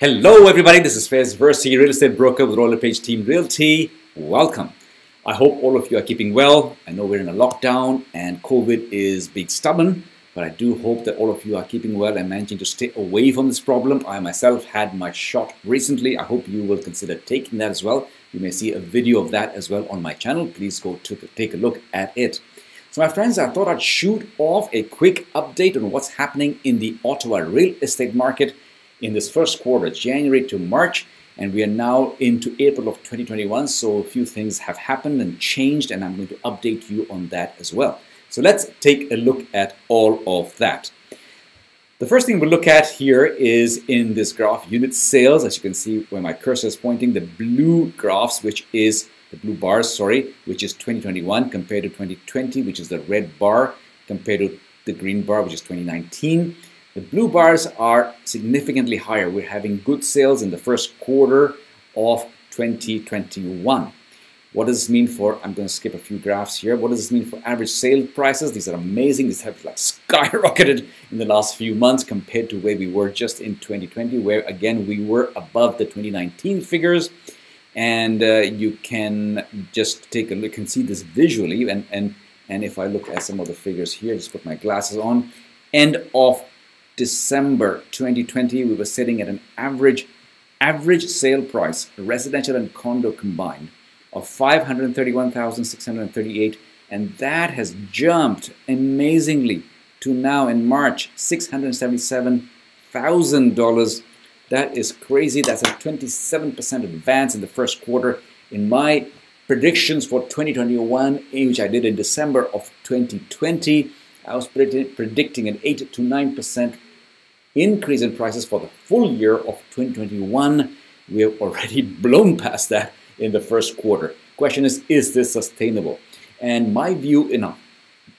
Hello, everybody. This is Faiz Versey, real estate broker with Royal LePage Team Realty. Welcome. I hope all of you are keeping well. I know we're in a lockdown and COVID is being stubborn, but I do hope that all of you are keeping well and managing to stay away from this problem. I myself had my shot recently. I hope you will consider taking that as well. You may see a video of that as well on my channel. Please go to take a look at it. So my friends, I thought I'd shoot off a quick update on what's happening in the Ottawa real estate market in this first quarter, January to March, and we are now into April of 2021. So a few things have happened and changed, and I'm going to update you on that as well. So let's take a look at all of that. The first thing we'll look at here is in this graph, unit sales. As you can see where my cursor is pointing, the blue graphs, which is the blue bars, sorry, which is 2021 compared to 2020, which is the red bar compared to the green bar, which is 2019. The blue bars are significantly higher. We're having good sales in the first quarter of 2021. What does this mean for, I'm going to skip a few graphs here. What does this mean for average sale prices? These are amazing. These have like skyrocketed in the last few months compared to where we were just in 2020, where again, we were above the 2019 figures. And uh, you can just take a look and see this visually. And, and, and if I look at some of the figures here, just put my glasses on, end of December 2020, we were sitting at an average average sale price, residential and condo combined, of 531,638, and that has jumped amazingly to now in March $677,000. That is crazy. That's a 27% advance in the first quarter. In my predictions for 2021, which I did in December of 2020, I was predicting an 8 to 9% increase in prices for the full year of 2021. We have already blown past that in the first quarter. Question is, is this sustainable? And my view, you know,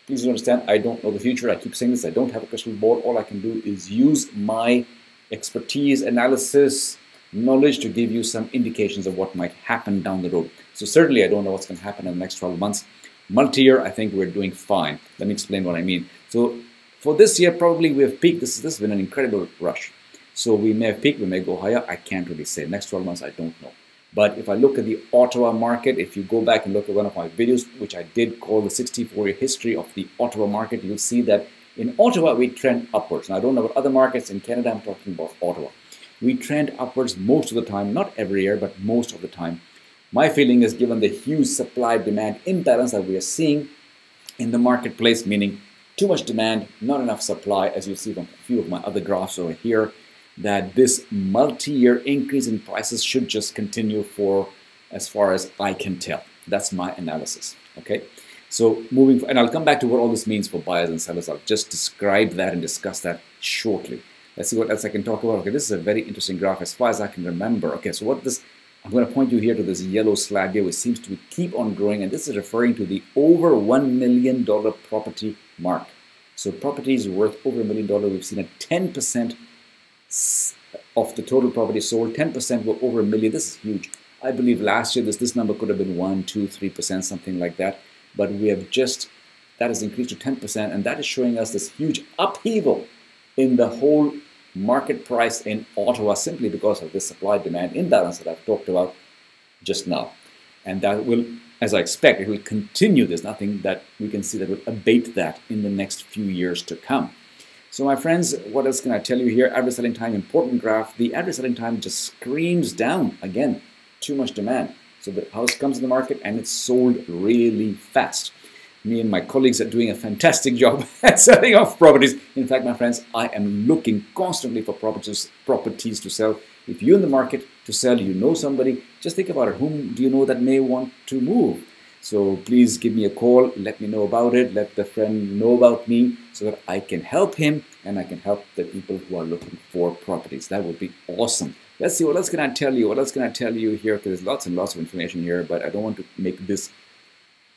please understand, I don't know the future. I keep saying this. I don't have a crystal ball. All I can do is use my expertise, analysis, knowledge to give you some indications of what might happen down the road. So certainly I don't know what's going to happen in the next 12 months. Multi-year, I think we're doing fine. Let me explain what I mean. So for this year, probably we have peaked. This, this has been an incredible rush. So we may have peaked, we may go higher. I can't really say. Next 12 months, I don't know. But if I look at the Ottawa market, if you go back and look at one of my videos, which I did call the 64-year history of the Ottawa market, you'll see that in Ottawa, we trend upwards. Now, I don't know about other markets. In Canada, I'm talking about Ottawa. We trend upwards most of the time, not every year, but most of the time. My feeling is given the huge supply-demand imbalance that we are seeing in the marketplace, meaning too much demand, not enough supply, as you see from a few of my other graphs over here, that this multi-year increase in prices should just continue for as far as I can tell. That's my analysis, okay? So moving, and I'll come back to what all this means for buyers and sellers. I'll just describe that and discuss that shortly. Let's see what else I can talk about. Okay, this is a very interesting graph as far as I can remember. Okay, so what this, I'm going to point you here to this yellow slab here, which seems to keep on growing, and this is referring to the over $1 million property mark. So properties worth over a million dollars, we've seen a 10% of the total property sold, 10% were over a million. This is huge. I believe last year this, this number could have been 1, 2, 3%, something like that. But we have just, that has increased to 10%, and that is showing us this huge upheaval in the whole market price in Ottawa simply because of this supply-demand imbalance that I've talked about just now. And that will as I expect, it will continue. There's nothing that we can see that will abate that in the next few years to come. So my friends, what else can I tell you here? Average selling time, important graph. The average selling time just screams down. Again, too much demand. So the house comes to the market and it's sold really fast. Me and my colleagues are doing a fantastic job at selling off properties. In fact, my friends, I am looking constantly for properties, properties to sell if you're in the market to sell, you know somebody, just think about it. Whom do you know that may want to move? So please give me a call, let me know about it, let the friend know about me so that I can help him and I can help the people who are looking for properties. That would be awesome. Let's see, what else can I tell you? What else can I tell you here? Because there's lots and lots of information here, but I don't want to make this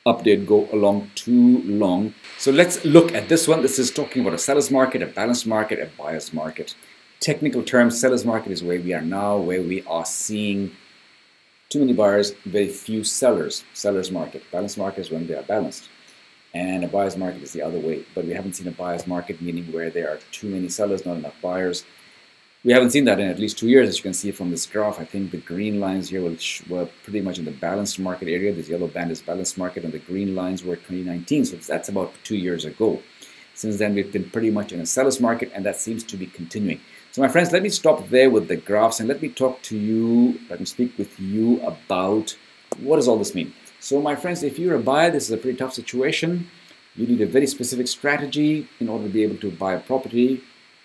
update go along too long. So let's look at this one. This is talking about a seller's market, a balanced market, a buyer's market technical terms, seller's market is where we are now, where we are seeing too many buyers, very few sellers. Seller's market. Balanced market is when they are balanced. And a buyer's market is the other way. But we haven't seen a buyer's market, meaning where there are too many sellers, not enough buyers. We haven't seen that in at least two years, as you can see from this graph. I think the green lines here were pretty much in the balanced market area. This yellow band is balanced market, and the green lines were 2019. So that's about two years ago. Since then, we've been pretty much in a seller's market, and that seems to be continuing. So, my friends, let me stop there with the graphs and let me talk to you, let me speak with you about what does all this mean. So, my friends, if you're a buyer, this is a pretty tough situation. You need a very specific strategy in order to be able to buy a property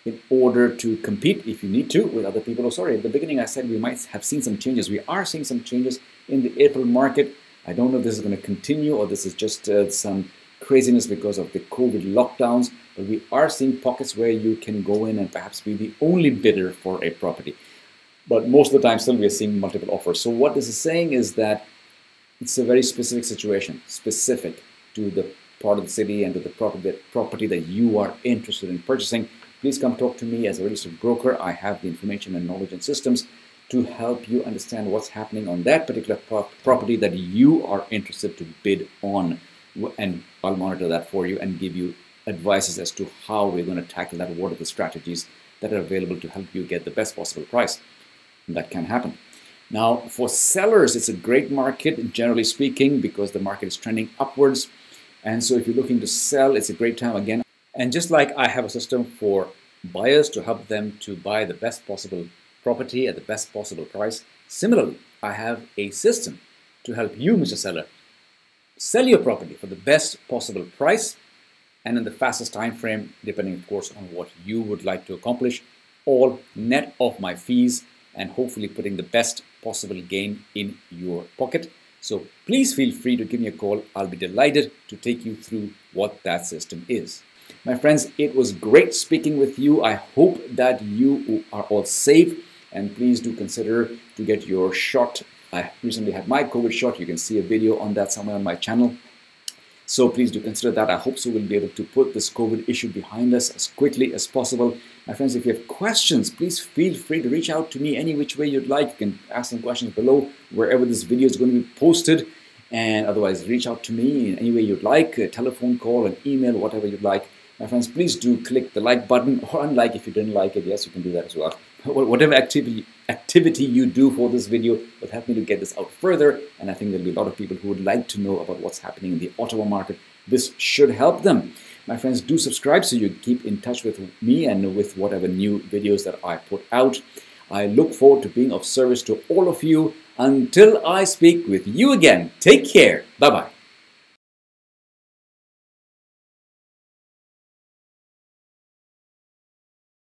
in order to compete if you need to with other people. Oh, sorry, at the beginning I said we might have seen some changes. We are seeing some changes in the April market. I don't know if this is going to continue or this is just uh, some craziness because of the COVID lockdowns, but we are seeing pockets where you can go in and perhaps be the only bidder for a property. But most of the time, still, we are seeing multiple offers. So, what this is saying is that it's a very specific situation, specific to the part of the city and to the property that, property that you are interested in purchasing please come talk to me as a registered broker. I have the information and knowledge and systems to help you understand what's happening on that particular pro- property that you are interested to bid on. And I'll monitor that for you and give you advices as to how we're going to tackle that. What are the strategies that are available to help you get the best possible price? And that can happen. Now, for sellers, it's a great market, generally speaking, because the market is trending upwards. And so, if you're looking to sell, it's a great time. Again, and just like I have a system for buyers to help them to buy the best possible property at the best possible price, similarly, I have a system to help you, Mr. Seller, sell your property for the best possible price and in the fastest time frame, depending, of course, on what you would like to accomplish, all net of my fees and hopefully putting the best possible gain in your pocket. So please feel free to give me a call. I'll be delighted to take you through what that system is. My friends, it was great speaking with you. I hope that you are all safe and please do consider to get your shot. I recently had my COVID shot. You can see a video on that somewhere on my channel. So please do consider that. I hope so we'll be able to put this COVID issue behind us as quickly as possible. My friends, if you have questions, please feel free to reach out to me any which way you'd like. You can ask some questions below wherever this video is going to be posted. And otherwise, reach out to me in any way you'd like, a telephone call, an email, whatever you'd like. My friends, please do click the like button or unlike if you didn't like it. Yes, you can do that as well. Whatever activity activity you do for this video will help me to get this out further. And I think there'll be a lot of people who would like to know about what's happening in the Ottawa market. This should help them. My friends, do subscribe so you keep in touch with me and with whatever new videos that I put out. I look forward to being of service to all of you. Until I speak with you again, take care. Bye bye.